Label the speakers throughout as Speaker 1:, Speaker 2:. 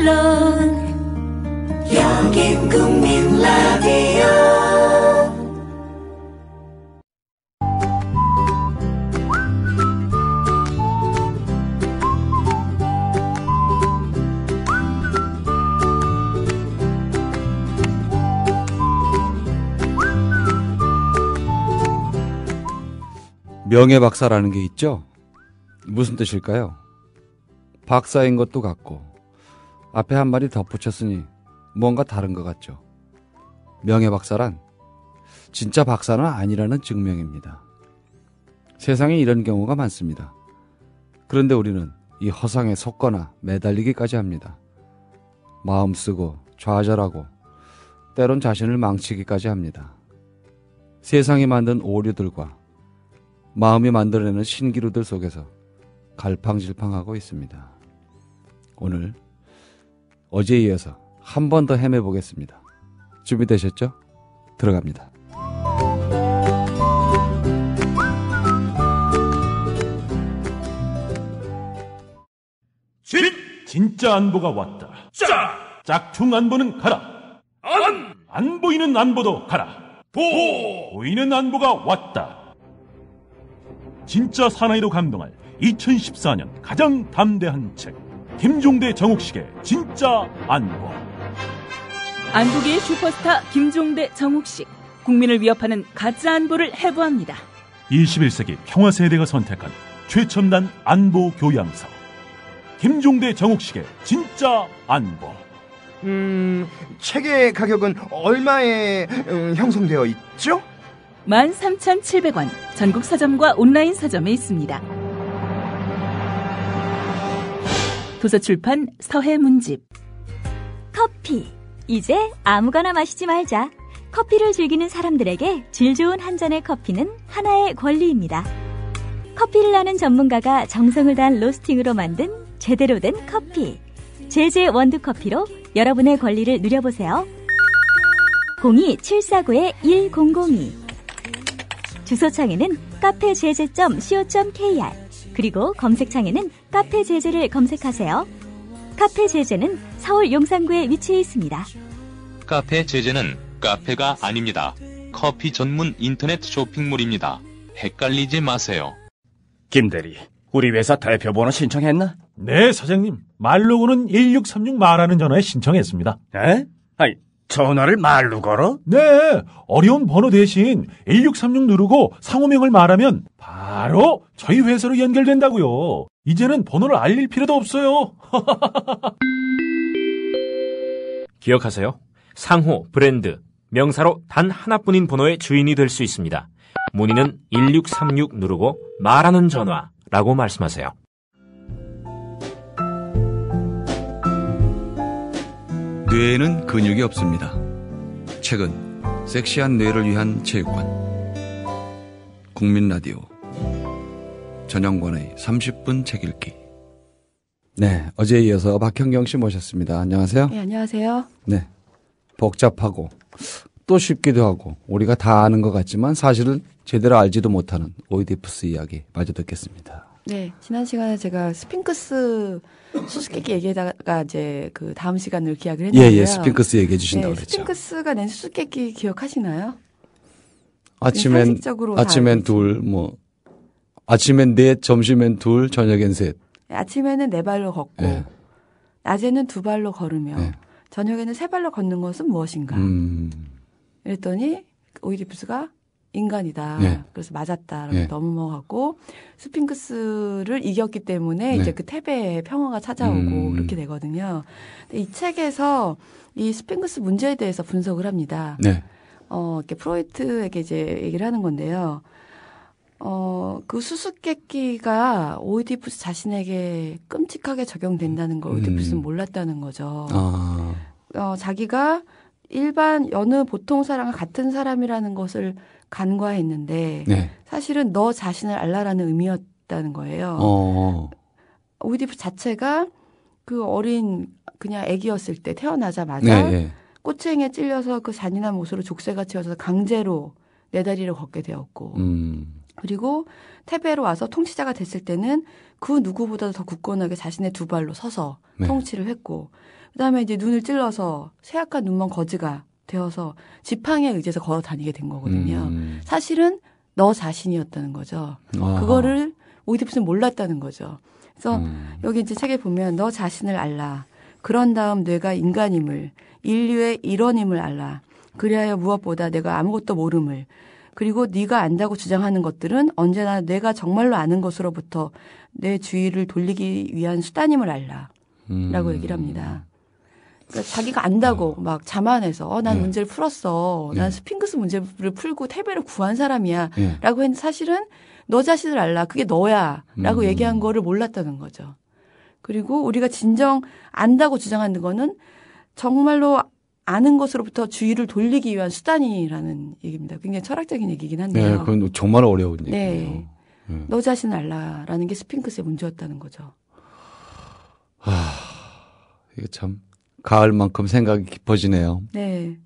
Speaker 1: 물론 여긴 국민 라디오
Speaker 2: 명예 박사라는 게 있죠? 무슨 뜻일까요? 박사인 것도 같고, 앞에 한 마디 덧붙였으니 뭔가 다른 것 같죠. 명예박사란 진짜 박사는 아니라는 증명입니다. 세상에 이런 경우가 많습니다. 그런데 우리는 이 허상에 속거나 매달리기까지 합니다. 마음 쓰고 좌절하고 때론 자신을 망치기까지 합니다. 세상이 만든 오류들과 마음이 만들어내는 신기루들 속에서 갈팡질팡하고 있습니다. 오늘 어제에 이어서 한 번 더 헤매보겠습니다. 준비되셨죠? 들어갑니다.
Speaker 3: 진! 진짜 안보가 왔다.
Speaker 4: 짜!
Speaker 3: 짝퉁 안보는 가라.
Speaker 4: 안!
Speaker 3: 안 보이는 안보도 가라.
Speaker 4: 보!
Speaker 3: 보이는 안보가 왔다. 진짜 사나이로 감동할 2014년 가장 담대한 책. 김종대 정옥식의 진짜 안보.
Speaker 5: 안보계의 슈퍼스타 김종대 정욱식 국민을 위협하는 가짜 안보를 해부합니다.
Speaker 3: 21세기 평화 세대가 선택한 최첨단 안보 교양서. 김종대 정옥식의 진짜 안보.
Speaker 6: 음, 책의 가격은 얼마에 음, 형성되어 있죠?
Speaker 5: 13,700원 전국 서점과 온라인 서점에 있습니다. 도서출판 서해문집
Speaker 7: 커피. 이제 아무거나 마시지 말자. 커피를 즐기는 사람들에게 질 좋은 한 잔의 커피는 하나의 권리입니다. 커피를 아는 전문가가 정성을 다한 로스팅으로 만든 제대로 된 커피. 제제 원두 커피로 여러분의 권리를 누려보세요. 02-749-1002 주소창에는 카페제제.co.kr 그리고 검색창에는 카페제제를 검색하세요. 카페제제는 서울 용산구에 위치해 있습니다.
Speaker 8: 카페 제재는 카페가 아닙니다. 커피 전문 인터넷 쇼핑몰입니다. 헷갈리지 마세요.
Speaker 9: 김대리, 우리 회사 대표 번호 신청했나?
Speaker 3: 네, 사장님. 말로고는 1636 말하는 전화에 신청했습니다.
Speaker 9: 에? 아니, 전화를 말로 걸어?
Speaker 3: 네, 어려운 번호 대신 1636 누르고 상호명을 말하면 바 로 저희 회사로 연결된다고요. 이제는 번호를 알릴 필요도 없어요.
Speaker 10: 기억하세요. 상호, 브랜드, 명사로 단 하나뿐인 번호의 주인이 될 수 있습니다. 문의는 1636 누르고 말하는 전화라고 말씀하세요.
Speaker 2: 뇌에는 근육이 없습니다. 책은 섹시한 뇌를 위한 체육관. 국민 라디오. 전영관의 30분 책 읽기. 네, 어제에 이어서 박현경 씨 모셨습니다. 안녕하세요.
Speaker 11: 네, 안녕하세요.
Speaker 2: 네. 복잡하고 또 쉽기도 하고 우리가 다 아는 것 같지만 사실은 제대로 알지도 못하는 오이디푸스 이야기 마저 듣겠습니다.
Speaker 11: 네, 지난 시간에 제가 스핑크스 수수께끼 얘기에다가 이제 그 다음 시간을 기약을
Speaker 2: 예,
Speaker 11: 했는데요.
Speaker 2: 예, 스핑크스 얘기해 주신다고
Speaker 11: 네,
Speaker 2: 그랬죠.
Speaker 11: 스핑크스가 낸 수수께끼 기억하시나요?
Speaker 2: 아침엔 아침엔 둘, 뭐 아침엔 넷, 점심엔 둘, 저녁엔 셋.
Speaker 11: 아침에는 네 발로 걷고
Speaker 2: 예.
Speaker 11: 낮에는 두 발로 걸으며
Speaker 2: 네.
Speaker 11: 저녁에는 세 발로 걷는 것은 무엇인가?
Speaker 2: 음,
Speaker 11: 그랬더니 오이디푸스가 인간이다.
Speaker 2: 네.
Speaker 11: 그래서 맞았다.
Speaker 2: 네.
Speaker 11: 넘어가고 스핑크스를 이겼기 때문에
Speaker 2: 네.
Speaker 11: 이제 그 테베의 평화가 찾아오고
Speaker 2: 음.
Speaker 11: 그렇게 되거든요. 근데 이 책에서 이 스핑크스 문제에 대해서 분석을 합니다.
Speaker 2: 네.
Speaker 11: 어, 이렇게 프로이트에게 이제 얘기를 하는 건데요. 어, 그 수수께끼가 오이디푸스 자신에게 끔찍하게 적용된다는 걸 오이디푸스는
Speaker 2: 음.
Speaker 11: 몰랐다는 거죠.
Speaker 2: 아,
Speaker 11: 어, 자기가 일반 여느 보통 사람과 같은 사람이라는 것을 간과했는데
Speaker 2: 네.
Speaker 11: 사실은 너 자신을 알라라는 의미였다는 거예요.
Speaker 2: 어,
Speaker 11: 오이디푸스 자체가 그 어린 그냥 아기였을 때 태어나자마자
Speaker 2: 네, 예.
Speaker 11: 꼬챙이에 찔려서 그 잔인한 못으로 족쇄가 채워서 강제로 네 다리를 걷게 되었고
Speaker 2: 음,
Speaker 11: 그리고 패배로 와서 통치자가 됐을 때는 그 누구보다도 더 굳건하게 자신의 두 발로 서서
Speaker 2: 네.
Speaker 11: 통치를 했고 그다음에 이제 눈을 찔러서 쇠약한 눈먼 거지가 되어서 지팡이에 의지해서 걸어 다니게 된 거거든요.
Speaker 2: 음.
Speaker 11: 사실은 너 자신이었다는 거죠.
Speaker 2: 아하.
Speaker 11: 그거를 오이디푸스는 몰랐다는 거죠. 그래서
Speaker 2: 음.
Speaker 11: 여기 이제 책에 보면 너 자신을 알라. 그런 다음 내가 인간임을 인류의 일원임을 알라. 그리하여 무엇보다 내가 아무것도 모름을 그리고 네가 안다고 주장하는 것들은 언제나 내가 정말로 아는 것으로부터 내 주의를 돌리기 위한 수단임을 알라.
Speaker 2: 음.
Speaker 11: 라고 얘기를 합니다. 그러니까 자기가 안다고 막 자만해서 어, 난
Speaker 2: 네.
Speaker 11: 문제를 풀었어. 난
Speaker 2: 네.
Speaker 11: 스핑크스 문제를 풀고 태베를 구한 사람이야.
Speaker 2: 예.
Speaker 11: 라고 했는데 사실은 너 자신을 알라. 그게 너야. 라고
Speaker 2: 음.
Speaker 11: 얘기한 거를 몰랐다는 거죠. 그리고 우리가 진정 안다고 주장하는 거는 정말로 아는 것으로부터 주의를 돌리기 위한 수단이라는 얘기입니다. 굉장히 철학적인 얘기긴
Speaker 2: 네,
Speaker 11: 한데요.
Speaker 2: 그건 정말 어려운 얘기예요.
Speaker 11: 네.
Speaker 2: 네.
Speaker 11: 너 자신을 알라라는 게 스핑크스의 문제였다는 거죠.
Speaker 2: 이게 참 가을만큼 생각이 깊어지네요.
Speaker 11: 네.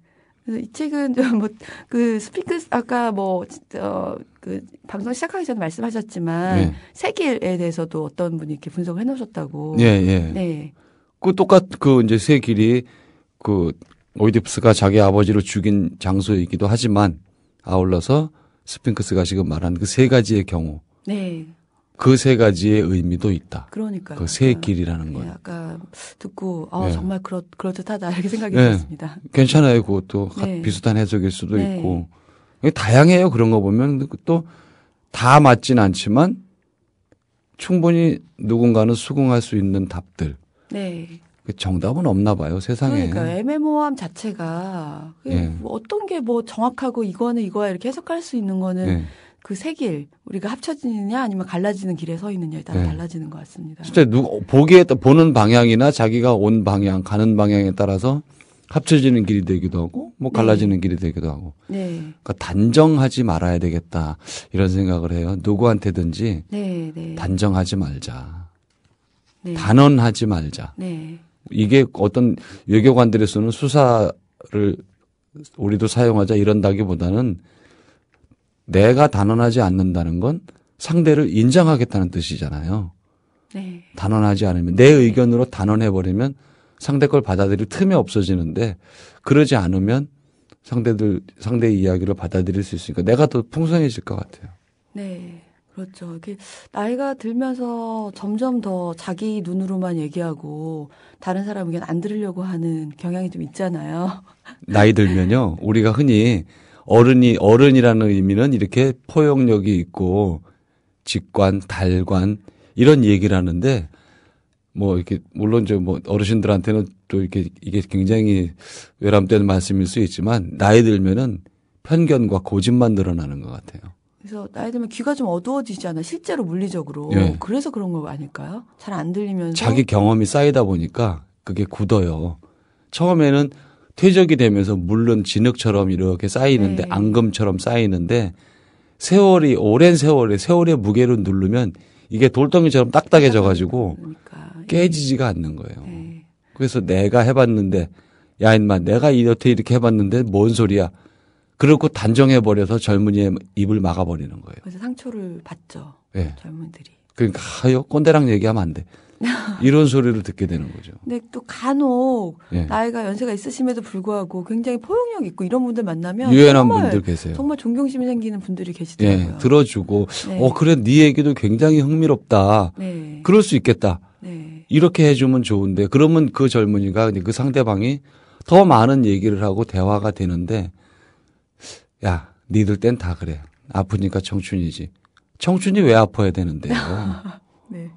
Speaker 11: 그래서 이 책은 뭐그 스핑크스 아까 뭐어그 방송 시작하기 전에 말씀하셨지만
Speaker 2: 네.
Speaker 11: 세길에 대해서도 어떤 분이 이렇게 분석을 해놓으셨다고.
Speaker 2: 예, 예.
Speaker 11: 네.
Speaker 2: 그 똑같 그 이제 새 길이 그 오이디푸스가 자기 아버지를 죽인 장소이기도 하지만 아울러서 스핑크스가 지금 말한 그 세 가지의 경우
Speaker 11: 네.
Speaker 2: 그 세 가지의 의미도 있다.
Speaker 11: 그러니까요.
Speaker 2: 그세 길이라는
Speaker 11: 네,
Speaker 2: 건
Speaker 11: 아까 듣고 어
Speaker 2: 네.
Speaker 11: 정말 그렇 그럴듯하다 이렇게 생각이
Speaker 2: 네.
Speaker 11: 들었습니다.
Speaker 2: 괜찮아요. 그것도 가-
Speaker 11: 네.
Speaker 2: 비슷한 해석일 수도
Speaker 11: 네.
Speaker 2: 있고 다양해요. 그런 거 보면 또 다 맞진 않지만 충분히 누군가는 수긍할 수 있는 답들.
Speaker 11: 네.
Speaker 2: 그 정답은 없나 봐요. 세상에.
Speaker 11: 그러니까 애매모호함 자체가 그
Speaker 2: 예.
Speaker 11: 뭐 어떤 게 뭐 정확하고 이거는 이거야 이렇게 해석할 수 있는 거는
Speaker 2: 네.
Speaker 11: 그세 길 우리가 합쳐지느냐 아니면 갈라지는 길에 서 있느냐에 따라
Speaker 2: 네.
Speaker 11: 달라지는 것 같습니다.
Speaker 2: 진짜 누 보기에 따- 보는 방향이나 자기가 온 방향, 가는 방향에 따라서 합쳐지는 길이 되기도 하고 뭐 갈라지는 길이 되기도 하고.
Speaker 11: 네.
Speaker 2: 그러니까 단정하지 말아야 되겠다 이런 생각을 해요. 누구한테든지
Speaker 11: 네, 네.
Speaker 2: 단정하지 말자.
Speaker 11: 네.
Speaker 2: 단언하지 말자.
Speaker 11: 네.
Speaker 2: 이게 어떤 외교관들이 쓰는 수사를 우리도 사용하자 이런다기보다는 내가 단언하지 않는다는 건 상대를 인정하겠다는 뜻이잖아요.
Speaker 11: 네.
Speaker 2: 단언하지 않으면 내 의견으로 단언해 버리면 상대 걸 받아들일 틈이 없어지는데 그러지 않으면 상대들 상대의 이야기를 받아들일 수 있으니까 내가 더 풍성해질 것 같아요.
Speaker 11: 네. 그렇죠. 나이가 들면서 점점 더 자기 눈으로만 얘기하고 다른 사람 의견 안 들으려고 하는 경향이 좀 있잖아요.
Speaker 2: 나이 들면요. 우리가 흔히 어른이 어른이라는 의미는 이렇게 포용력이 있고 직관, 달관 이런 얘기를 하는데 뭐 이렇게 물론 저뭐 어르신들한테는 또 이렇게 이게 굉장히 외람된 말씀일 수 있지만 나이 들면은 편견과 고집만 늘어나는 것 같아요.
Speaker 11: 그래서 나이 들면 귀가 좀 어두워지잖아. 실제로 물리적으로.
Speaker 2: 예.
Speaker 11: 그래서 그런 거 아닐까요? 잘 안 들리면서
Speaker 2: 자기 경험이 쌓이다 보니까 그게 굳어요. 처음에는 퇴적이 되면서 물론 진흙처럼 이렇게 쌓이는데
Speaker 11: 네.
Speaker 2: 앙금처럼 쌓이는데 세월이 오랜 세월에 세월의 무게를 누르면 이게 돌덩이처럼 딱딱해져 가지고
Speaker 11: 그러니까
Speaker 2: 깨지지가 않는 거예요.
Speaker 11: 네.
Speaker 2: 그래서 내가 해봤는데 야 인마 내가 이렇게 이렇게 해봤는데 뭔 소리야. 그렇고 단정해 버려서 젊은이의 입을 막아 버리는 거예요.
Speaker 11: 그래서 상처를 받죠.
Speaker 2: 예.
Speaker 11: 젊은들이.
Speaker 2: 그러니까 하여 꼰대랑 얘기하면 안 돼. 이런 소리를 듣게 되는 거죠.
Speaker 11: 근데 또 간혹
Speaker 2: 예.
Speaker 11: 나이가 연세가 있으심에도 불구하고 굉장히 포용력 있고 이런 분들 만나면
Speaker 2: 유연한
Speaker 11: 정말,
Speaker 2: 분들 계세요.
Speaker 11: 정말 존경심이 생기는 분들이 계시더라고요.
Speaker 2: 예, 들어주고,
Speaker 11: 네.
Speaker 2: 어, 그래, 네 얘기도 굉장히 흥미롭다.
Speaker 11: 네.
Speaker 2: 그럴 수 있겠다.
Speaker 11: 네.
Speaker 2: 이렇게 해주면 좋은데, 그러면 그 젊은이가, 그 상대방이 더 많은 얘기를 하고 대화가 되는데, 야, 니들 땐 다 그래. 아프니까 청춘이지. 청춘이 왜 아파야 되는데요?
Speaker 11: 네.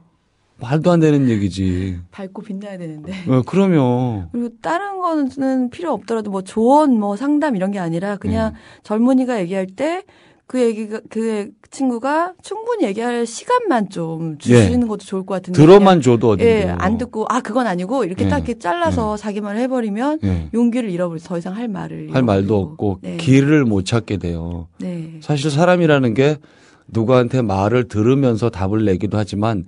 Speaker 2: 말도 안 되는 얘기지.
Speaker 11: 밝고 빛나야 되는데.
Speaker 2: 어, 그러면,
Speaker 11: 그리고 다른 거는 필요 없더라도 뭐 조언, 뭐 상담 이런 게 아니라 그냥
Speaker 2: 네.
Speaker 11: 젊은이가 얘기할 때 그 얘기가 그 친구가 충분히 얘기할 시간만 좀 주시는 것도 좋을 것 같은데.
Speaker 2: 예. 들어만 줘도 어딘데.
Speaker 11: 예, 안 듣고 아 그건 아니고 이렇게
Speaker 2: 예.
Speaker 11: 딱 이렇게 잘라서 자기만 해버리면
Speaker 2: 예.
Speaker 11: 용기를 잃어버려 더 이상 할 말을
Speaker 2: 할 말도. 없고,
Speaker 11: 네.
Speaker 2: 길을 못 찾게 돼요.
Speaker 11: 네.
Speaker 2: 사실 사람이라는 게 누구한테 말을 들으면서 답을 내기도 하지만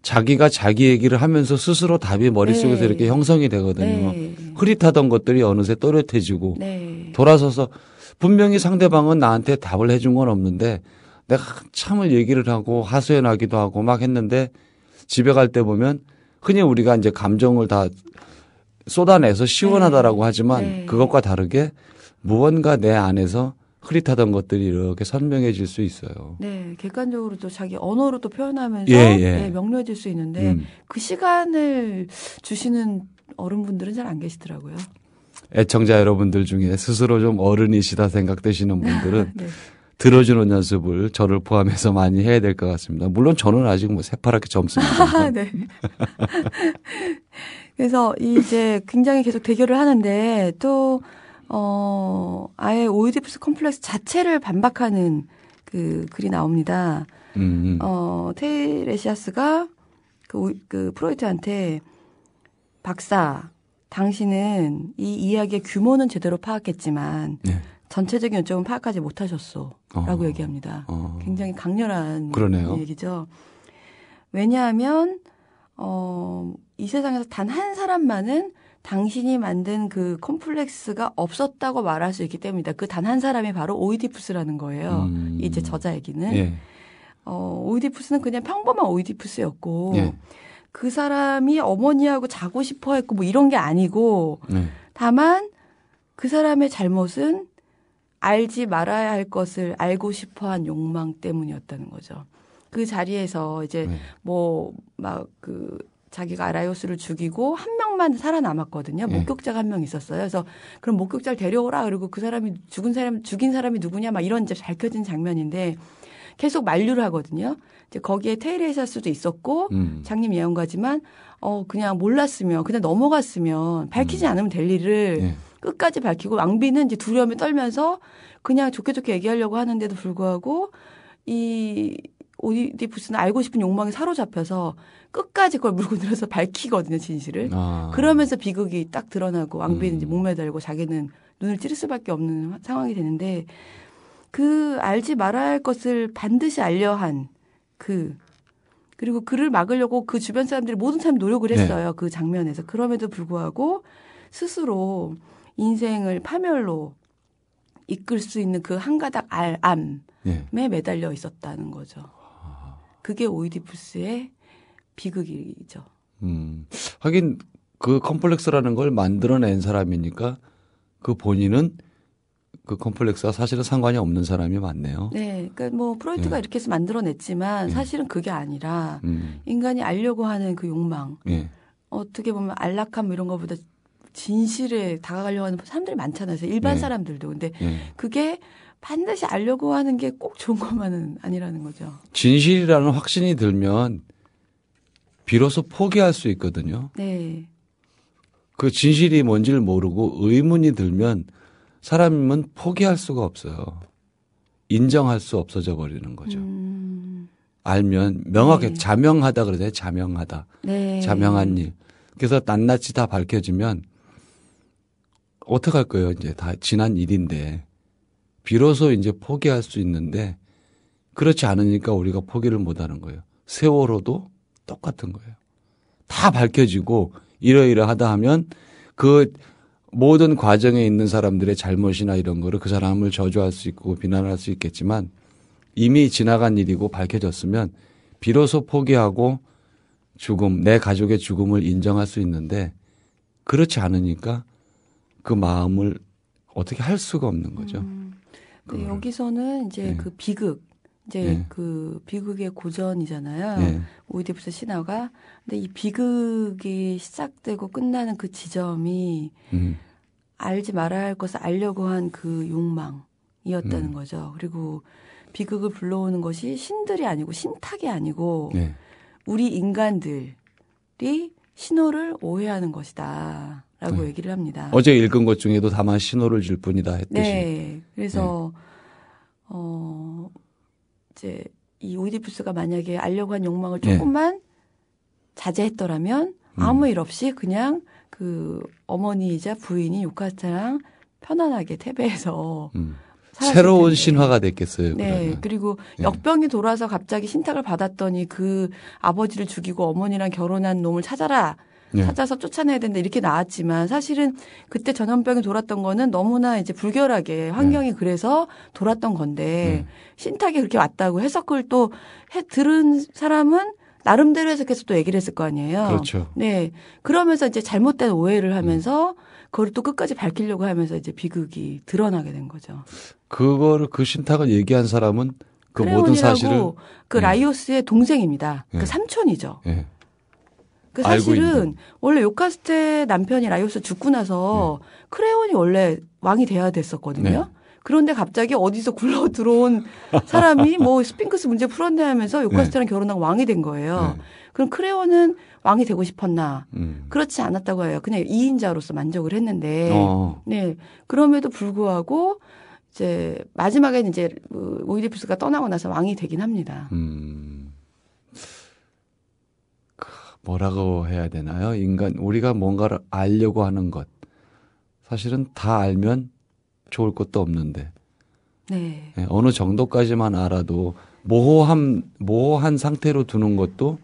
Speaker 2: 자기가 자기 얘기를 하면서 스스로 답이 머릿속에서
Speaker 11: 네.
Speaker 2: 이렇게 형성이 되거든요.
Speaker 11: 네.
Speaker 2: 흐릿하던 것들이 어느새 또렷해지고
Speaker 11: 네.
Speaker 2: 돌아서서 분명히 상대방은 나한테 답을 해준 건 없는데 내가 참을 얘기를 하고 하소연하기도 하고 막 했는데 집에 갈 때 보면 흔히 우리가 이제 감정을 다 쏟아내서 시원하다라고 하지만
Speaker 11: 네.
Speaker 2: 그것과 다르게 무언가 내 안에서 흐릿하던 것들이 이렇게 선명해질 수 있어요.
Speaker 11: 네, 객관적으로 또 자기 언어로 또 표현하면서
Speaker 2: 예, 예.
Speaker 11: 네, 명료해질 수 있는데
Speaker 2: 음.
Speaker 11: 그 시간을 주시는 어른분들은 잘 안 계시더라고요.
Speaker 2: 애청자 여러분들 중에 스스로 좀 어른이시다 생각되시는 분들은
Speaker 11: 네.
Speaker 2: 들어주는 연습을 저를 포함해서 많이 해야 될 것 같습니다. 물론 저는 아직 뭐 새파랗게 젊습니다.
Speaker 11: 네. 그래서 이제 굉장히 계속 대결을 하는데 또 어, 아예 오이디푸스 컴플렉스 자체를 반박하는 그 글이 나옵니다.
Speaker 2: 음,
Speaker 11: 어, 테이레시아스가 그, 오- 그 프로이트한테 박사, 당신은 이 이야기의 규모는 제대로 파악했지만
Speaker 2: 네.
Speaker 11: 전체적인 요점은 파악하지 못하셨소. 라고
Speaker 2: 어.
Speaker 11: 얘기합니다.
Speaker 2: 어.
Speaker 11: 굉장히 강렬한
Speaker 2: 그러네요.
Speaker 11: 얘기죠. 왜냐하면 어, 이 세상에서 단 한 사람만은 당신이 만든 그 컴플렉스가 없었다고 말할 수 있기 때문이다. 그 단 한 사람이 바로 오이디푸스라는 거예요.
Speaker 2: 음.
Speaker 11: 이제 저자 얘기는.
Speaker 2: 예.
Speaker 11: 어, 오이디푸스는 그냥 평범한 오이디푸스였고
Speaker 2: 예.
Speaker 11: 그 사람이 어머니하고 자고 싶어 했고 뭐 이런 게 아니고
Speaker 2: 네.
Speaker 11: 다만 그 사람의 잘못은 알지 말아야 할 것을 알고 싶어 한 욕망 때문이었다는 거죠. 그 자리에서 이제
Speaker 2: 네.
Speaker 11: 뭐막 그 자기가 아라이오스를 죽이고 한 명만 살아남았거든요.
Speaker 2: 네.
Speaker 11: 목격자가 한 명 있었어요. 그래서 그럼 목격자를 데려오라 그리고 그 사람이 죽은 사람 죽인 사람이 누구냐 막 이런 이제 밝혀진 장면인데 계속 만류를 하거든요. 이제 거기에 테이레사스도 있었고
Speaker 2: 음.
Speaker 11: 장님 예언가지만 어 그냥 몰랐으면 그냥 넘어갔으면 밝히지 않으면 될 일을
Speaker 2: 예.
Speaker 11: 끝까지 밝히고 왕비는 이제 두려움에 떨면서 그냥 좋게 좋게 얘기하려고 하는데도 불구하고 이 오디푸스는 알고 싶은 욕망에 사로잡혀서 끝까지 그걸 물고 늘어서 밝히거든요 진실을.
Speaker 2: 아.
Speaker 11: 그러면서 비극이 딱 드러나고 왕비는
Speaker 2: 음.
Speaker 11: 이제 목매달고 자기는 눈을 찌를 수밖에 없는 상황이 되는데 그 알지 말아야 할 것을 반드시 알려 한 그 그리고 그를 막으려고 그 주변 사람들이 모든 사람이 노력을
Speaker 2: 네.
Speaker 11: 했어요 그 장면에서 그럼에도 불구하고 스스로 인생을 파멸로 이끌 수 있는 그 한 가닥 알 암에
Speaker 2: 예.
Speaker 11: 매달려 있었다는 거죠. 그게 오이디푸스의 비극이죠.
Speaker 2: 음. 하긴 그 컴플렉스라는 걸 만들어낸 사람이니까 그 본인은 그 컴플렉스와 사실은 상관이 없는 사람이 많네요.
Speaker 11: 네, 그러니까 뭐 프로이트가
Speaker 2: 예.
Speaker 11: 이렇게 해서 만들어냈지만
Speaker 2: 예.
Speaker 11: 사실은 그게 아니라
Speaker 2: 음.
Speaker 11: 인간이 알려고 하는 그 욕망,
Speaker 2: 예.
Speaker 11: 어떻게 보면 안락함 이런 것보다 진실에 다가가려고 하는 사람들이 많잖아요. 그래서 일반
Speaker 2: 네.
Speaker 11: 사람들도. 근데
Speaker 2: 예.
Speaker 11: 그게 반드시 알려고 하는 게 꼭 좋은 것만은 아니라는 거죠.
Speaker 2: 진실이라는 확신이 들면 비로소 포기할 수 있거든요.
Speaker 11: 네.
Speaker 2: 그 진실이 뭔지를 모르고 의문이 들면 사람은 포기할 수가 없어요. 인정할 수 없어져 버리는 거죠.
Speaker 11: 음,
Speaker 2: 알면 명확하게
Speaker 11: 네.
Speaker 2: 자명하다 그러세요. 자명하다.
Speaker 11: 네.
Speaker 2: 자명한 일. 그래서 낱낱이 다 밝혀지면 어떡할 거예요. 이제 다 지난 일인데 비로소 이제 포기할 수 있는데 그렇지 않으니까 우리가 포기를 못 하는 거예요. 세월호도 똑같은 거예요. 다 밝혀지고 이러이러하다 하면 그 모든 과정에 있는 사람들의 잘못이나 이런 거를 그 사람을 저주할 수 있고 비난할 수 있겠지만 이미 지나간 일이고 밝혀졌으면 비로소 포기하고 죽음, 내 가족의 죽음을 인정할 수 있는데 그렇지 않으니까 그 마음을 어떻게 할 수가 없는 거죠.
Speaker 11: 음. 네. 여기서는 이제
Speaker 2: 네.
Speaker 11: 그 비극, 이제
Speaker 2: 네.
Speaker 11: 그 비극의 고전이잖아요.
Speaker 2: 네.
Speaker 11: 오이디푸스 신화가. 근데 이 비극이 시작되고 끝나는 그 지점이
Speaker 2: 음.
Speaker 11: 알지 말아야 할 것을 알려고 한 그 욕망이었다는
Speaker 2: 음.
Speaker 11: 거죠. 그리고 비극을 불러오는 것이 신들이 아니고 신탁이 아니고
Speaker 2: 네.
Speaker 11: 우리 인간들이 신호를 오해하는 것이다. 라고
Speaker 2: 네.
Speaker 11: 얘기를 합니다.
Speaker 2: 어제 읽은 것 중에도 다만 신호를 줄 뿐이다 했듯이.
Speaker 11: 네. 그래서 어 이제 이 오이디푸스가 만약에 알려고 한 욕망을
Speaker 2: 네.
Speaker 11: 조금만 자제했더라면
Speaker 2: 음.
Speaker 11: 아무 일 없이 그냥 그 어머니이자 부인이 요카타랑 편안하게 태베에서
Speaker 2: 음. 새로운. 신화가 됐겠어요.
Speaker 11: 네.
Speaker 2: 그러면.
Speaker 11: 그리고
Speaker 2: 네.
Speaker 11: 역병이 돌아서 갑자기 신탁을 받았더니 그 아버지를 죽이고 어머니랑 결혼한 놈을 찾아라.
Speaker 2: 예.
Speaker 11: 찾아서 쫓아내야 된다 이렇게 나왔지만 사실은 그때 전염병이 돌았던 거는 너무나 이제 불결하게 환경이
Speaker 2: 네.
Speaker 11: 그래서 돌았던 건데 신탁이 그렇게 왔다고 해석을 또 해, 들은 사람은 나름대로 해석해서 또 얘기를 했을 거 아니에요.
Speaker 2: 그렇죠.
Speaker 11: 네. 그러면서 이제 잘못된 오해를 하면서 그걸 또 끝까지 밝히려고 하면서 이제 비극이 드러나게 된 거죠.
Speaker 2: 그거를 그 신탁을 얘기한 사람은 그 모든 사실을
Speaker 11: 그
Speaker 2: 예.
Speaker 11: 라이오스의 동생입니다.
Speaker 2: 예.
Speaker 11: 그 삼촌이죠.
Speaker 2: 예.
Speaker 11: 그 사실은. 원래 요카스테 남편이 라이오스 죽고 나서 크레온이 원래 왕이 돼야 됐었거든요.
Speaker 2: 네.
Speaker 11: 그런데 갑자기 어디서 굴러 들어온 사람이 뭐 스핑크스 문제 풀었네 하면서 요카스테랑 결혼하고 왕이 된 거예요.
Speaker 2: 네.
Speaker 11: 그럼 크레온은 왕이 되고 싶었나?
Speaker 2: 음.
Speaker 11: 그렇지 않았다고 해요. 그냥 이인자로서 만족을 했는데.
Speaker 2: 어.
Speaker 11: 네. 그럼에도 불구하고 이제 마지막에는 이제 그 오이디푸스가 떠나고 나서 왕이 되긴 합니다.
Speaker 2: 음. 그 뭐라고 해야 되나요? 인간 우리가 뭔가를 알려고 하는 것 사실은 다 알면 좋을 것도 없는데
Speaker 11: 네.
Speaker 2: 예, 어느 정도까지만 알아도 모호함 모호한 상태로 두는 것도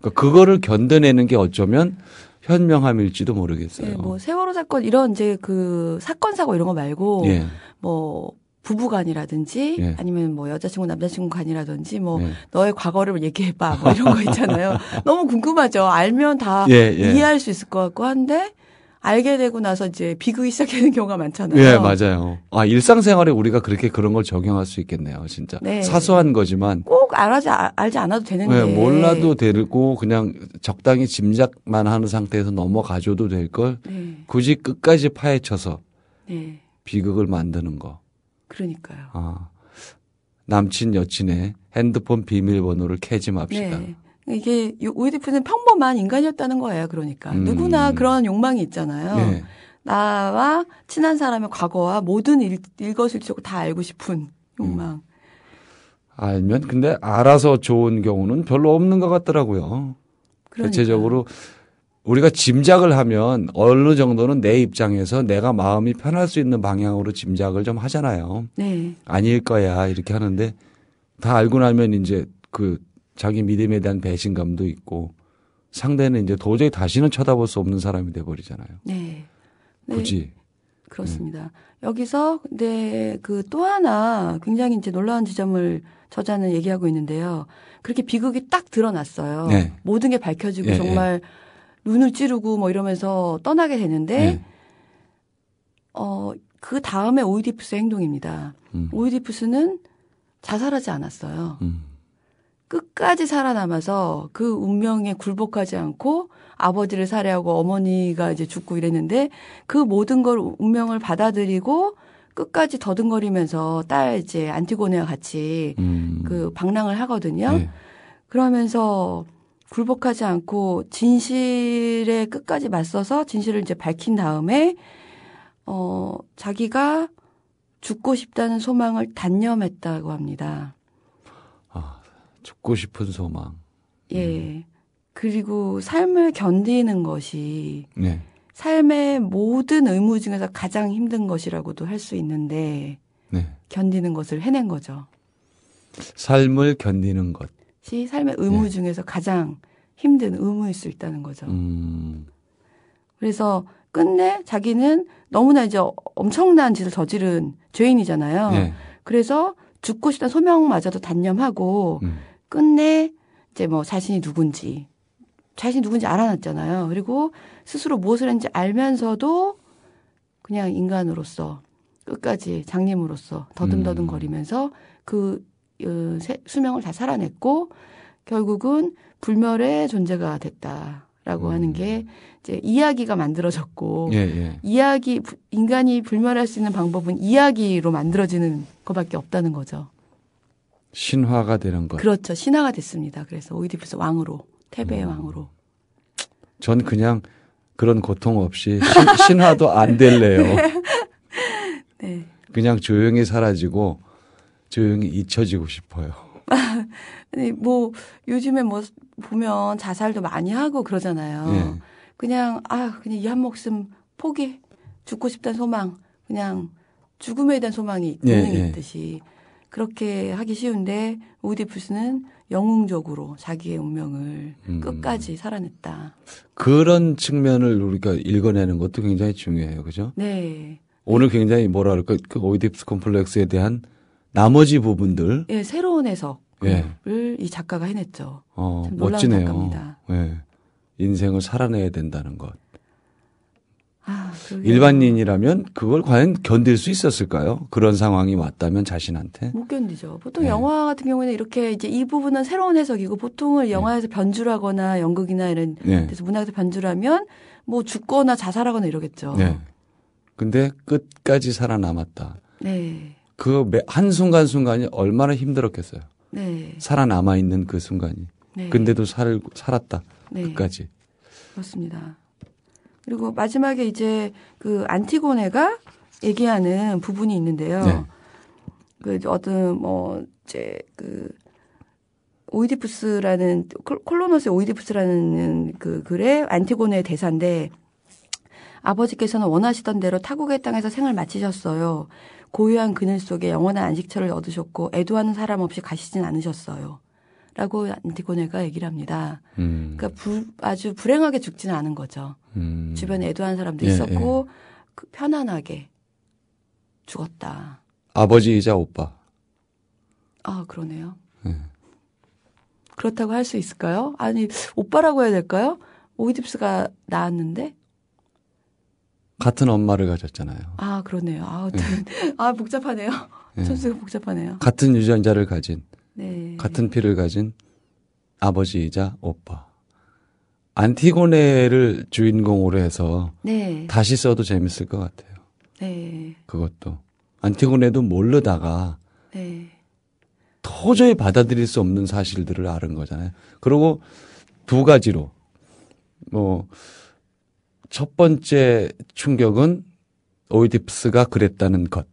Speaker 2: 그러니까 그거를 견뎌내는 게 어쩌면 현명함일지도 모르겠어요.
Speaker 11: 네, 뭐 세월호 사건 이런 이제 그 사건 사고 이런 거 말고
Speaker 2: 예.
Speaker 11: 뭐 부부간이라든지
Speaker 2: 예.
Speaker 11: 아니면 뭐 여자친구 남자친구 간이라든지 뭐
Speaker 2: 예.
Speaker 11: 너의 과거를 얘기해봐 뭐 이런 거 있잖아요. 너무 궁금하죠. 알면 다
Speaker 2: 예, 예.
Speaker 11: 이해할 수 있을 것 같고 한데 알게 되고 나서 이제 비극이 시작되는 경우가 많잖아요.
Speaker 2: 예, 맞아요. 아, 일상생활에 우리가 그렇게 그런 걸 적용할 수 있겠네요, 진짜.
Speaker 11: 네.
Speaker 2: 사소한 거지만
Speaker 11: 꼭 알아지 알지 않아도 되는데.
Speaker 2: 예, 몰라도 되고 그냥 적당히 짐작만 하는 상태에서 넘어가줘도 될걸
Speaker 11: 네.
Speaker 2: 굳이 끝까지 파헤쳐서
Speaker 11: 네.
Speaker 2: 비극을 만드는 거.
Speaker 11: 그러니까요.
Speaker 2: 아. 남친 여친의 핸드폰 비밀번호를 캐지 맙시다.
Speaker 11: 네. 이게 요- 오이디프는 평범한 인간이었다는 거예요. 그러니까
Speaker 2: 음.
Speaker 11: 누구나 그런 욕망이 있잖아요.
Speaker 2: 예.
Speaker 11: 나와 친한 사람의 과거와 모든 일, 일거수일투족을 다 알고 싶은 욕망.
Speaker 2: 알면 근데 알아서 좋은 경우는 별로 없는 것 같더라고요.
Speaker 11: 그러니까요.
Speaker 2: 대체적으로 우리가 짐작을 하면 어느 정도는 내 입장에서 내가 마음이 편할 수 있는 방향으로 짐작을 좀 하잖아요.
Speaker 11: 네.
Speaker 2: 아닐 거야 이렇게 하는데 다 알고 나면 이제 그 자기 믿음에 대한 배신감도 있고 상대는 이제 도저히 다시는 쳐다볼 수 없는 사람이 돼 버리잖아요.
Speaker 11: 네. 네.
Speaker 2: 굳이
Speaker 11: 그렇습니다. 여기서 근데 그 또 하나 굉장히 이제 놀라운 지점을 저자는 얘기하고 있는데요. 그렇게 비극이 딱 드러났어요.
Speaker 2: 네.
Speaker 11: 모든 게 밝혀지고
Speaker 2: 예,
Speaker 11: 정말 눈을 찌르고 뭐 이러면서 떠나게 되는데
Speaker 2: 네.
Speaker 11: 어, 그 다음에 오이디푸스의 행동입니다.
Speaker 2: 음.
Speaker 11: 오이디푸스는 자살하지 않았어요.
Speaker 2: 음.
Speaker 11: 끝까지 살아남아서 그 운명에 굴복하지 않고 아버지를 살해하고 어머니가 이제 죽고 이랬는데 그 모든 걸 운명을 받아들이고 끝까지 더듬거리면서 딸 이제 안티고네와 같이
Speaker 2: 음.
Speaker 11: 그 방랑을 하거든요.
Speaker 2: 네.
Speaker 11: 그러면서 굴복하지 않고 진실에 끝까지 맞서서 진실을 이제 밝힌 다음에 어 자기가 죽고 싶다는 소망을 단념했다고 합니다.
Speaker 2: 죽고 싶은 소망.
Speaker 11: 예. 그리고 삶을 견디는 것이
Speaker 2: 네.
Speaker 11: 삶의 모든 의무 중에서 가장 힘든 것이라고도 할 수 있는데
Speaker 2: 네.
Speaker 11: 견디는 것을 해낸 거죠.
Speaker 2: 삶을 견디는 것.
Speaker 11: 시 삶의 의무 중에서 가장 힘든 의무일 수 있다는 거죠.
Speaker 2: 음.
Speaker 11: 그래서 끝내 자기는 너무나 이제 엄청난 짓을 저지른 죄인이잖아요.
Speaker 2: 네.
Speaker 11: 그래서 죽고 싶다는 소명마저도 단념하고
Speaker 2: 음.
Speaker 11: 끝내 이제 뭐 자신이 누군지 자신이 누군지 알아놨잖아요. 그리고 스스로 무엇을 했는지 알면서도 그냥 인간으로서 끝까지 장님으로서 더듬더듬 거리면서 그 수명을 다 살아냈고 결국은 불멸의 존재가 됐다라고 하는 게 이제 이야기가 만들어졌고
Speaker 2: 예, 예.
Speaker 11: 이야기 부- 인간이 불멸할 수 있는 방법은 이야기로 만들어지는 것밖에 없다는 거죠.
Speaker 2: 신화가 되는 것.
Speaker 11: 그렇죠. 신화가 됐습니다. 그래서 오이디푸스 왕으로
Speaker 2: 음.
Speaker 11: 테베의 왕으로.
Speaker 2: 전 그냥 그런 고통 없이 신, 신화도 안 될래요.
Speaker 11: 네.
Speaker 2: 그냥 조용히 사라지고 조용히 잊혀지고 싶어요.
Speaker 11: 아니, 뭐 요즘에 뭐 보면 자살도 많이 하고 그러잖아요.
Speaker 2: 예.
Speaker 11: 그냥 아 그냥 이 한 목숨 포기 죽고 싶다는 소망 그냥 죽음에 대한 소망이
Speaker 2: 예,
Speaker 11: 본능이
Speaker 2: 예.
Speaker 11: 있듯이 그렇게 하기 쉬운데 오이디푸스는 영웅적으로 자기의 운명을
Speaker 2: 음.
Speaker 11: 끝까지 살아냈다.
Speaker 2: 그런 측면을 우리가 읽어내는 것도 굉장히 중요해요. 그죠?
Speaker 11: 네.
Speaker 2: 오늘 굉장히 뭐라 그럴까, 그 오이디푸스 컴플렉스에 대한 나머지 부분들,
Speaker 11: 예, 새로운 해석을
Speaker 2: 예.
Speaker 11: 이 작가가 해냈죠.
Speaker 2: 어, 멋지네요.
Speaker 11: 작가입니다.
Speaker 2: 예. 인생을 살아내야 된다는 것.
Speaker 11: 아.
Speaker 2: 일반인이라면 그걸 과연 견딜 수 있었을까요? 그런 상황이 왔다면 자신한테?
Speaker 11: 못 견디죠. 보통
Speaker 2: 네.
Speaker 11: 영화 같은 경우에는 이렇게 이제 이 부분은 새로운 해석이고 보통은 영화에서 변주를 하거나 연극이나 이런
Speaker 2: 네.
Speaker 11: 데서 문학에서 변주를 하면 뭐 죽거나 자살하거나 이러겠죠.
Speaker 2: 네. 근데 끝까지 살아남았다.
Speaker 11: 네.
Speaker 2: 그 한 순간 순간이 얼마나 힘들었겠어요.
Speaker 11: 네.
Speaker 2: 살아남아 있는 그 순간이.
Speaker 11: 네.
Speaker 2: 근데도 살, 살았다.
Speaker 11: 네.
Speaker 2: 끝까지.
Speaker 11: 그렇습니다. 그리고 마지막에 이제 그 안티고네가 얘기하는 부분이 있는데요.
Speaker 2: 네.
Speaker 11: 그 어떤 뭐 이제 그 오이디푸스라는 콜- 콜로노스의 오이디푸스라는 그 글의 안티고네의 대사인데 아버지께서는 원하시던 대로 타국의 땅에서 생을 마치셨어요. 고요한 그늘 속에 영원한 안식처를 얻으셨고 애도하는 사람 없이 가시진 않으셨어요. 라고 안티고네가 얘기를 합니다.
Speaker 2: 음.
Speaker 11: 그러니까 불- 아주 불행하게 죽지는 않은 거죠.
Speaker 2: 음.
Speaker 11: 주변에 애도하는 사람도
Speaker 2: 예,
Speaker 11: 있었고 그 편안하게 죽었다.
Speaker 2: 아버지이자 오빠.
Speaker 11: 아 그러네요.
Speaker 2: 예.
Speaker 11: 그렇다고 할 수 있을까요? 아니 오빠라고 해야 될까요? 오이딥스가 낳았는데
Speaker 2: 같은 엄마를 가졌잖아요.
Speaker 11: 아 그러네요. 아, 아 복잡하네요.
Speaker 2: 예.
Speaker 11: 천수가 복잡하네요.
Speaker 2: 같은 유전자를 가진,
Speaker 11: 네.
Speaker 2: 같은 피를 가진 아버지이자 오빠. 안티고네를 주인공으로 해서
Speaker 11: 네.
Speaker 2: 다시 써도 재밌을 것 같아요.
Speaker 11: 네.
Speaker 2: 그것도. 안티고네도 모르다가
Speaker 11: 네.
Speaker 2: 도저히 받아들일 수 없는 사실들을 아는 거잖아요. 그리고 두 가지로 뭐 첫 번째 충격은 오이디푸스가 그랬다는 것.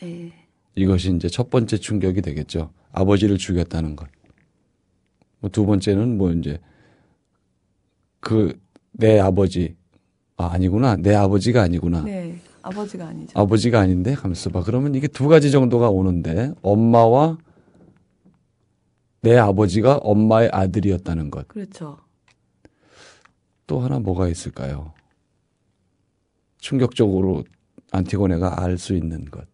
Speaker 11: 네.
Speaker 2: 이것이 이제 첫 번째 충격이 되겠죠. 아버지를 죽였다는 것. 뭐두 번째는 뭐 이제 그 내 아버지 아 아니구나 내 아버지가 아니구나
Speaker 11: 네. 아버지가 아니죠.
Speaker 2: 아버지가 아닌데 가면서 봐 그러면 이게 두 가지 정도가 오는데 엄마와 내 아버지가 엄마의 아들이었다는 것.
Speaker 11: 그렇죠.
Speaker 2: 또 하나 뭐가 있을까요? 충격적으로 안티고네가 알 수 있는 것.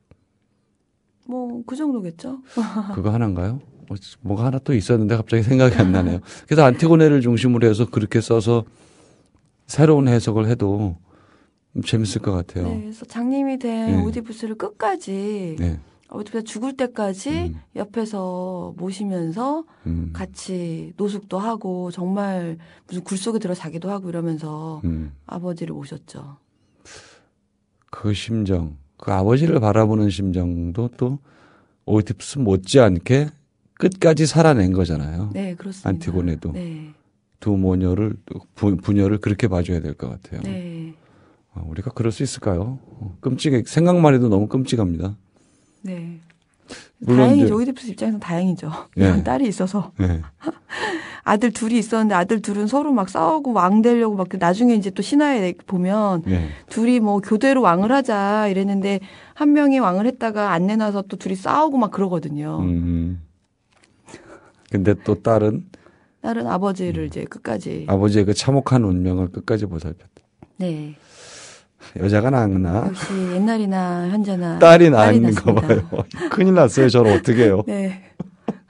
Speaker 11: 뭐 그 정도겠죠.
Speaker 2: 그거 하나인가요? 뭐, 뭐가 하나 또 있었는데 갑자기 생각이 안 나네요. 그래서 안티고네를 중심으로 해서 그렇게 써서 새로운 해석을 해도 재밌을 것 같아요.
Speaker 11: 네, 그래서 장님이 된
Speaker 2: 네.
Speaker 11: 오디푸스를 끝까지
Speaker 2: 네.
Speaker 11: 오디푸스 죽을 때까지 옆에서 모시면서
Speaker 2: 음.
Speaker 11: 같이 노숙도 하고 정말 무슨 굴 속에 들어 자기도 하고 이러면서
Speaker 2: 음.
Speaker 11: 아버지를 모셨죠.
Speaker 2: 그 심정, 그 아버지를 바라보는 심정도 또 오이티푸스 못지않게 끝까지 살아낸 거잖아요.
Speaker 11: 네, 그렇습니다.
Speaker 2: 안티고네도
Speaker 11: 네.
Speaker 2: 두 모녀를 부, 부녀를 그렇게 봐줘야 될 것 같아요.
Speaker 11: 네.
Speaker 2: 어, 우리가 그럴 수 있을까요? 어, 끔찍해 생각만 해도 너무 끔찍합니다.
Speaker 11: 네.
Speaker 2: 물론
Speaker 11: 다행이죠. 오이디푸스 입장에서는 다행이죠.
Speaker 2: 예.
Speaker 11: 딸이 있어서.
Speaker 2: 네.
Speaker 11: 아들 둘이 있었는데 아들 둘은 서로 막 싸우고 왕 되려고 막 나중에 이제 또 신화에 보면
Speaker 2: 네.
Speaker 11: 둘이 뭐 교대로 왕을 하자 이랬는데 한 명이 왕을 했다가 안 내놔서 또 둘이 싸우고 막 그러거든요.
Speaker 2: 음. 근데 또 딸은
Speaker 11: 딸은
Speaker 2: 음.
Speaker 11: 아버지를 이제 끝까지.
Speaker 2: 아버지의 그 참혹한 운명을 끝까지 보살폈다.
Speaker 11: 네.
Speaker 2: 여자가 낫나?
Speaker 11: 역시 옛날이나 현재나
Speaker 2: 딸이 낳는 거. 봐요. 큰일 났어요. 저를 어떻게 해요?
Speaker 11: 네.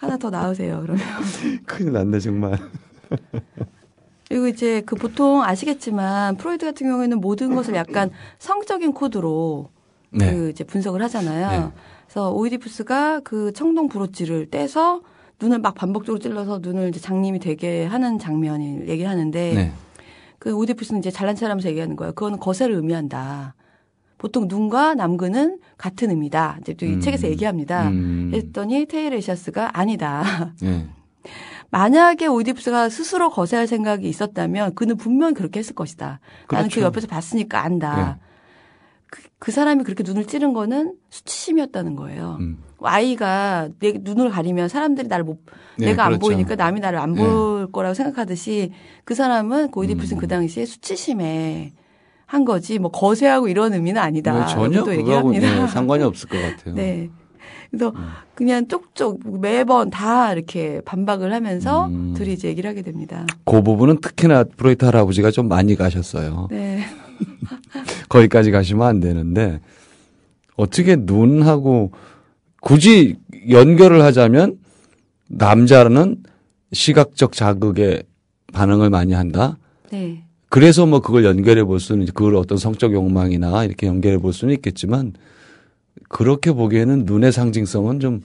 Speaker 11: 하나 더 낳으세요. 그러면.
Speaker 2: 큰일 났네 정말.
Speaker 11: 그리고 이제 그 보통 아시겠지만 프로이드 같은 경우에는 모든 것을 약간 성적인 코드로
Speaker 2: 네.
Speaker 11: 그 이제 분석을 하잖아요.
Speaker 2: 네.
Speaker 11: 그래서 오이디푸스가 그 청동 브로치를 떼서 눈을 막 반복적으로 찔러서 눈을 이제 장님이 되게 하는 장면을 얘기하는데
Speaker 2: 네.
Speaker 11: 그 오이디푸스는 이제 잘난 체하면서 얘기하는 거예요. 그거는 거세를 의미한다. 보통 눈과 남근은 같은 의미다. 이제 또이
Speaker 2: 음.
Speaker 11: 책에서 얘기합니다.
Speaker 2: 음.
Speaker 11: 했더니 테이레시아스가 아니다.
Speaker 2: 네.
Speaker 11: 만약에 오이디푸스가 스스로 거세할 생각이 있었다면 그는 분명히 그렇게 했을 것이다. 나는 그
Speaker 2: 그렇죠.
Speaker 11: 옆에서 봤으니까 안다.
Speaker 2: 네.
Speaker 11: 그, 그 사람이 그렇게 눈을 찌른 거는 수치심이었다는 거예요.
Speaker 2: 음.
Speaker 11: 아이가 내 눈을 가리면 사람들이 나를 못
Speaker 2: 네,
Speaker 11: 내가 안
Speaker 2: 그렇죠.
Speaker 11: 보이니까 남이 나를 안
Speaker 2: 네.
Speaker 11: 볼 거라고 생각하듯이 그 사람은 그 오이디푸스는
Speaker 2: 음.
Speaker 11: 그 당시에 수치심에 한 거지 뭐 거세하고 이런 의미는 아니다.
Speaker 2: 뭐 전혀
Speaker 11: 또
Speaker 2: 그거하고. 네, 상관이 없을 것 같아요.
Speaker 11: 네. 그래서
Speaker 2: 음.
Speaker 11: 그냥 쪽쪽 매번 다 이렇게 반박을 하면서
Speaker 2: 음.
Speaker 11: 둘이 이제 얘기를 하게 됩니다.
Speaker 2: 그 부분은 특히나 프로이트 할아버지가 좀 많이 가셨어요.
Speaker 11: 네.
Speaker 2: 거기까지 가시면 안 되는데 어떻게 눈하고 굳이 연결을 하자면 남자는 시각적 자극에 반응을 많이 한다.
Speaker 11: 네.
Speaker 2: 그래서 뭐 그걸 연결해 볼 수는 그걸 어떤 성적 욕망이나 이렇게 연결해 볼 수는 있겠지만 그렇게 보기에는 눈의 상징성은 좀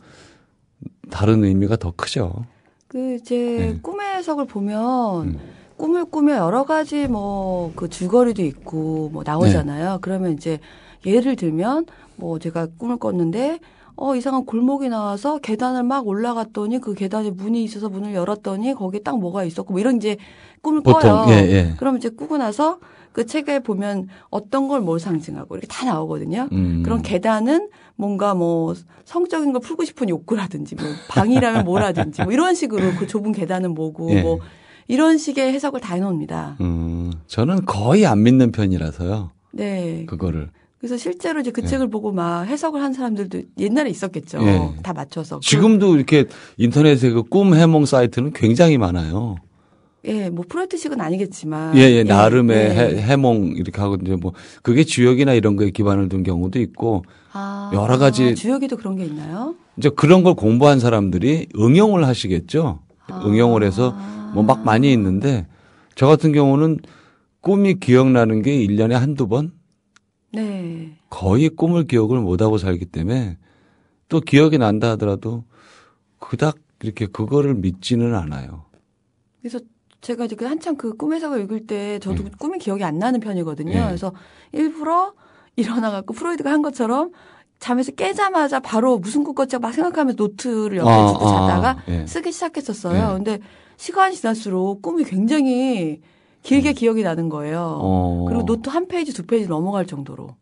Speaker 2: 다른 의미가 더 크죠.
Speaker 11: 그 이제
Speaker 2: 네.
Speaker 11: 꿈의 해석을 보면
Speaker 2: 음.
Speaker 11: 꿈을 꾸며 여러 가지 뭐 그 줄거리도 있고 뭐 나오잖아요.
Speaker 2: 네.
Speaker 11: 그러면 이제 예를 들면 뭐 제가 꿈을 꿨는데 어 이상한 골목이 나와서 계단을 막 올라갔더니 그 계단에 문이 있어서 문을 열었더니 거기에 딱 뭐가 있었고 뭐 이런 이제 꿈을
Speaker 2: 보통,
Speaker 11: 꿔요.
Speaker 2: 예, 예.
Speaker 11: 그럼 이제 꾸고 나서 그 책에 보면 어떤 걸 뭘 상징하고 이렇게 다 나오거든요.
Speaker 2: 음.
Speaker 11: 그런 계단은 뭔가 뭐 성적인 걸 풀고 싶은 욕구라든지 뭐 방이라면 뭐라든지 뭐 이런 식으로 그 좁은 계단은 뭐고
Speaker 2: 예.
Speaker 11: 뭐 이런 식의 해석을 다 해놓습니다.
Speaker 2: 음, 저는 거의 안 믿는 편이라서요.
Speaker 11: 네.
Speaker 2: 그거를.
Speaker 11: 그래서 실제로 이제 그
Speaker 2: 예.
Speaker 11: 책을 보고 막 해석을 한 사람들도 옛날에 있었겠죠.
Speaker 2: 예.
Speaker 11: 다 맞춰서.
Speaker 2: 지금도 이렇게 인터넷에 그 꿈 해몽 사이트는 굉장히 많아요.
Speaker 11: 그, 예, 뭐 프로이트식은 아니겠지만.
Speaker 2: 예, 예, 나름의
Speaker 11: 예.
Speaker 2: 해, 해몽 이렇게 하고 이제 뭐 그게 주역이나 이런 거에 기반을 둔 경우도 있고
Speaker 11: 아,
Speaker 2: 여러 가지-
Speaker 11: 주역에도 그런 게 있나요?
Speaker 2: 이제 그런 걸 공부한 사람들이 응용을 하시겠죠.
Speaker 11: 아.
Speaker 2: 응용을 해서 뭐 막 많이 있는데 저 같은 경우는 꿈이 기억나는 게 1년에 한두 번
Speaker 11: 네.
Speaker 2: 거의 꿈을 기억을 못 하고 살기 때문에 또 기억이 난다 하더라도 그닥 이렇게 그거를 믿지는 않아요.
Speaker 11: 그래서 제가 이제 그 한참 그꿈 해석을 읽을 때 저도
Speaker 2: 예.
Speaker 11: 꿈이 기억이 안 나는 편이거든요.
Speaker 2: 예.
Speaker 11: 그래서 일부러 일어나갖고 프로이드가 한 것처럼 잠에서 깨자마자 바로 무슨 꿈 꿨지 막 생각하면서 노트를 옆에
Speaker 2: 아,
Speaker 11: 두고
Speaker 2: 아,
Speaker 11: 자다가
Speaker 2: 예.
Speaker 11: 쓰기 시작했었어요.
Speaker 2: 예.
Speaker 11: 근데 시간이 지날수록 꿈이 굉장히 길게 기억이 나는 거예요.
Speaker 2: 음. 어.
Speaker 11: 그리고 노트 한 페이지 두 페이지 넘어갈 정도로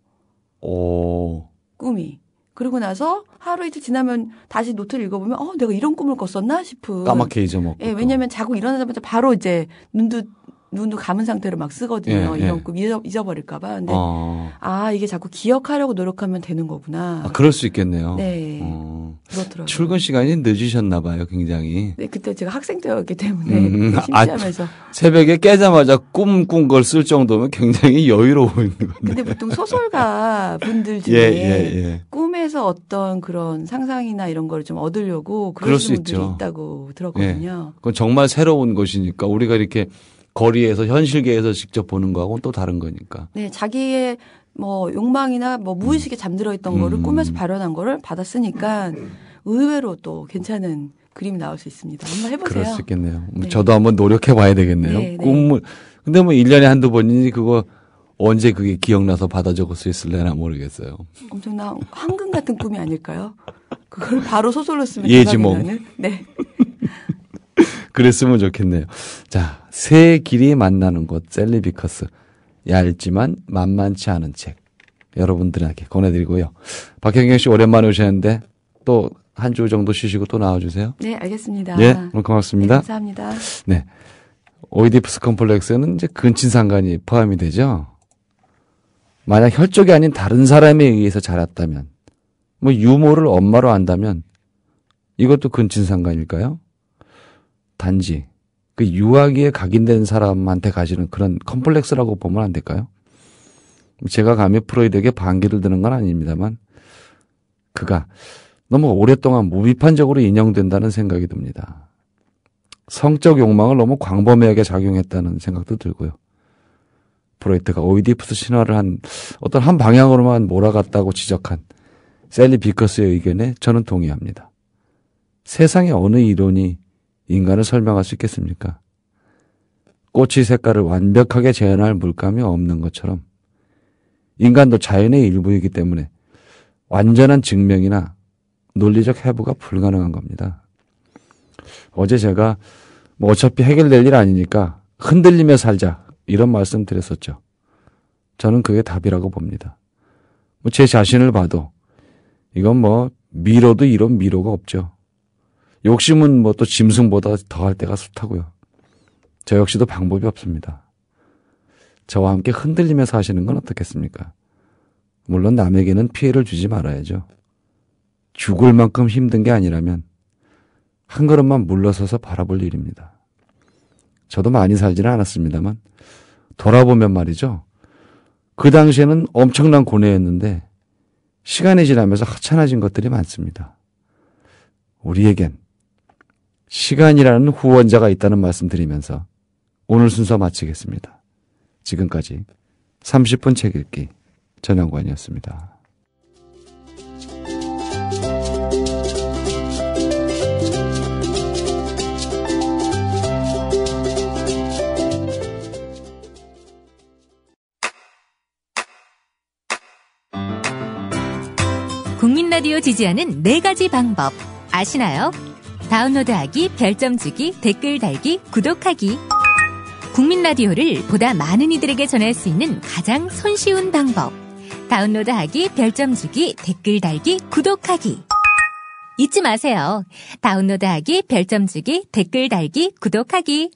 Speaker 2: 오.
Speaker 11: 꿈이. 그리고 나서 하루 이틀 지나면 다시 노트를 읽어보면 어 내가 이런 꿈을 꿨었나 싶은
Speaker 2: 까맣게 잊어먹고.
Speaker 11: 예,
Speaker 2: 또.
Speaker 11: 왜냐면 자고 일어나자마자 바로 이제 눈도 눈도 감은 상태로 막 쓰거든요.
Speaker 2: 예,
Speaker 11: 이런
Speaker 2: 예.
Speaker 11: 꿈 잊어, 잊어 버릴까봐. 근데
Speaker 2: 어.
Speaker 11: 아 이게 자꾸 기억하려고 노력하면 되는 거구나.
Speaker 2: 아, 그럴 수 있겠네요.
Speaker 11: 네,
Speaker 2: 어.
Speaker 11: 그렇더라고요.
Speaker 2: 출근 시간이 늦으셨나 봐요, 굉장히.
Speaker 11: 네, 그때 제가 학생 때였기 때문에
Speaker 2: 음, 아,
Speaker 11: 심취하면서.
Speaker 2: 새벽에 깨자마자 꿈 꾼 걸 쓸 정도면 굉장히 여유로운 건데.
Speaker 11: 근데 보통 소설가 분들 중에
Speaker 2: 예, 예, 예.
Speaker 11: 꿈에서 어떤 그런 상상이나 이런 걸 좀 얻으려고
Speaker 2: 그럴 수
Speaker 11: 분들이
Speaker 2: 있죠.
Speaker 11: 있다고 들었거든요.
Speaker 2: 그건 정말 새로운 것이니까 우리가 이렇게 거리에서 현실계에서 직접 보는 거하고는 또 다른 거니까.
Speaker 11: 네, 자기의 뭐 욕망이나 뭐 무의식에 잠들어 있던 거를
Speaker 2: 음.
Speaker 11: 꿈에서 발현한 거를 받았으니까 의외로 또 괜찮은 그림이 나올 수 있습니다. 한번 해보세요.
Speaker 2: 그럴 수 있겠네요. 뭐
Speaker 11: 네.
Speaker 2: 저도 한번 노력해 봐야 되겠네요.
Speaker 11: 네, 네.
Speaker 2: 꿈을. 근데 뭐 1년에 한두 번이니 그거 언제 그게 기억나서 받아 적을 수 있을래나 모르겠어요.
Speaker 11: 엄청난 황금 같은 꿈이 아닐까요? 그걸 바로 소설로 쓰면
Speaker 2: 예지몽.
Speaker 11: 네.
Speaker 2: 그랬으면 좋겠네요. 자, 새 길이 만나는 곳, 셀리비커스. 얇지만 만만치 않은 책. 여러분들에게 권해드리고요. 박현경 씨 오랜만에 오셨는데 또 한 주 정도 쉬시고 또 나와주세요.
Speaker 11: 네, 알겠습니다.
Speaker 2: 예, 오늘
Speaker 11: 네,
Speaker 2: 고맙습니다.
Speaker 11: 감사합니다.
Speaker 2: 네. 오이디푸스 컴플렉스는 이제 근친상간이 포함이 되죠. 만약 혈족이 아닌 다른 사람에 의해서 자랐다면, 뭐 유모를 엄마로 안다면, 이것도 근친상간일까요? 단지 그 유아기에 각인된 사람한테 가지는 그런 컴플렉스라고 보면 안 될까요? 제가 감히 프로이드에게 반기를 드는 건 아닙니다만, 그가 너무 오랫동안 무비판적으로 인용된다는 생각이 듭니다. 성적 욕망을 너무 광범위하게 작용했다는 생각도 들고요. 프로이트가 오이디푸스 신화를 한 어떤 한 방향으로만 몰아갔다고 지적한 셀리 비커스의 의견에 저는 동의합니다. 세상에 어느 이론이 인간을 설명할 수 있겠습니까? 꽃의 색깔을 완벽하게 재현할 물감이 없는 것처럼 인간도 자연의 일부이기 때문에 완전한 증명이나 논리적 해부가 불가능한 겁니다. 어제 제가 뭐 어차피 해결될 일 아니니까 흔들리며 살자 이런 말씀 드렸었죠. 저는 그게 답이라고 봅니다. 뭐 제 자신을 봐도 이건 뭐 미로도 이런 미로가 없죠. 욕심은 뭐 또 짐승보다 더할 때가 숱하고요. 저 역시도 방법이 없습니다. 저와 함께 흔들리며 사시는 건 어떻겠습니까? 물론 남에게는 피해를 주지 말아야죠. 죽을 만큼 힘든 게 아니라면 한 걸음만 물러서서 바라볼 일입니다. 저도 많이 살지는 않았습니다만 돌아보면 말이죠. 그 당시에는 엄청난 고뇌였는데 시간이 지나면서 하찮아진 것들이 많습니다. 우리에겐 시간이라는 후원자가 있다는 말씀 드리면서 오늘 순서 마치겠습니다. 지금까지 30분 책 읽기 전영관이었습니다.
Speaker 4: 국민 라디오 지지하는 네 가지 방법 아시나요? 다운로드하기, 별점 주기, 댓글 달기, 구독하기. 국민 라디오를 보다 많은 이들에게 전할 수 있는 가장 손쉬운 방법. 다운로드하기, 별점 주기, 댓글 달기, 구독하기. 잊지 마세요. 다운로드하기, 별점 주기, 댓글 달기, 구독하기.